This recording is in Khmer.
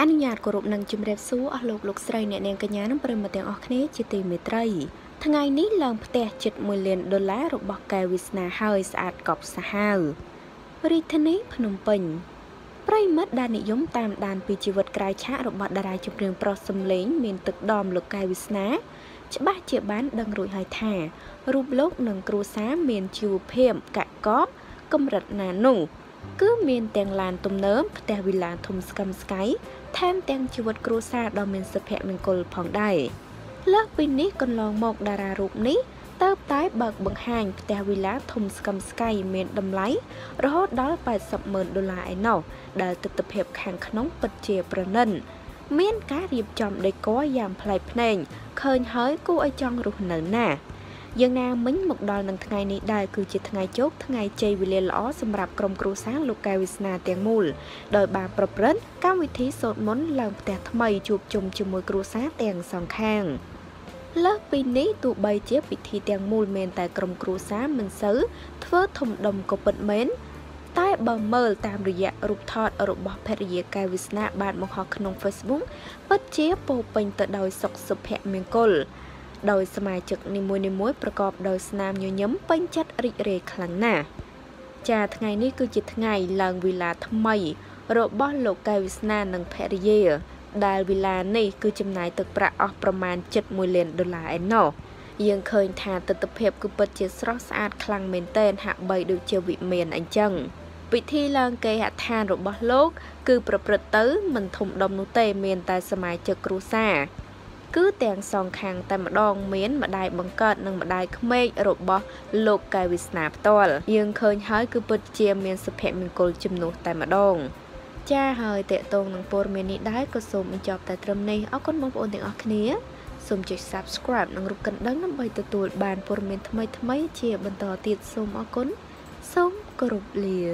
អនុញ្ញាតគោរពនឹងជំរាបសួរអស់លោកលោកស្រីអ្នកនាងកញ្ញានិងប្រិយមិត្តទាំងអស់គ្នាជាទីមេត្រី ថ្ងៃនេះឡើងផ្ទះជិត1លានដុល្លាររបស់កែវិស្នាហើយស្អាតកប់សាហាវរាជធានីភ្នំពេញប្រិមិត្តដែលនិយមតាមដានពីជីវិតក្រៅឆាករបស់តារាចម្រៀងប្រុសសំឡេងមានទឹកដមលោកកែវិស្នាច្បាស់ជាបានដឹងរួចហើយថារូបលោកនិងគ្រួសារមានជីវភាពកកកកម្រិតណានោះ គឺមានទាំងឡានទំនើបផ្ទះវិឡាធំស្កឹមស្កៃថែមទាំងជីវិតគ្រួសារដ៏មានសុភមង្គលផងដែរលើសពីនេះកន្លងមកតារារូបនេះតើបតែបើកបង្ហាញផ្ទះវិឡាធំស្កឹមស្កៃមានតម្លៃរហូតដល់80ម៉ឺនដុល្លារឯណោះដែលទិដ្ឋភាពខាងក្នុងពិតជាប្រណិន មានការរៀបចំដេកយ៉ាងប្លែកភ្នែកឃើញហើយគួរឲ្យចង់រស់នៅណាស់ យ៉ាងណាមិញមកដល់នឹងថ្ងៃនេះដែរគឺជាថ្ងៃជោគថ្ងៃជ័យវេលាល្អសម្រាប់ក្រុមគ្រួសារលោកកែវិស្នាទាំងមូលដោយបានប្រព្រឹត្តកម្មវិធីសូត្រមន្តឡើងផ្ទះថ្មីជួបជុំជាមួយគ្រួសារទាំងសងខាងលើសពីនេះទោះបីជាពិធីទាំងមូលមានតែក្រុមគ្រួសារមិនសូវធ្វើធំដុំក៏ពិតមែនតែបើមើលតាមរយៈរូបថតរបស់ភរិយាកែវិស្នាបានបង្ហោះក្នុង Facebook ពិតជាពោពេញទៅដោយសុខសុភមង្គល ដោយសមាជិកនីមួយៗប្រកបដោយស្នាមញញឹមពេញចិត្តរីករាយខ្លាំងណាស់ចាថ្ងៃនេះគឺជាថ្ងៃឡើងវិឡាថ្មី របស់លោកកែវិស្នានិងភរិយា ដែលវិឡានេះគឺចំណាយទឹកប្រាក់អស់ប្រមាណ7.1លានដុល្លារឯណោះយើងឃើញថាទស្សនវិជ្ជាគឺពិតជាស្រស់ស្អាតខ្លាំងមែនទែនហាក់បីដូចជាវិមានអញ្ចឹងពិធីឡើងគេហដ្ឋានរបស់លោក គឺប្រព្រឹត្តទៅមិនធំដុំនោះទេមានតែសមាជិកគ្រួសារ គឺទាំងសងខាងតែម្ដងមានម្ដាយបង្កើតនិងម្ដាយក្មេករបស់លោកកែវិស្នាផ្ទាល់យើងឃើញហើយគឺពិតជាមានសុភមង្គលជំនួសតែម្ដងចាហើយតេតងនឹងព័ត៌មាននេះដែរក៏សូមបញ្ចប់តែត្រឹមនេះអរគុណបងប្អូនទាំងអស់គ្នាសូមចុច Subscribe និងរូបកណ្ដឹងដើម្បីទទួលបានព័ត៌មានថ្មីៗជាបន្តទៀតសូមអរគុណសូមគោរពលា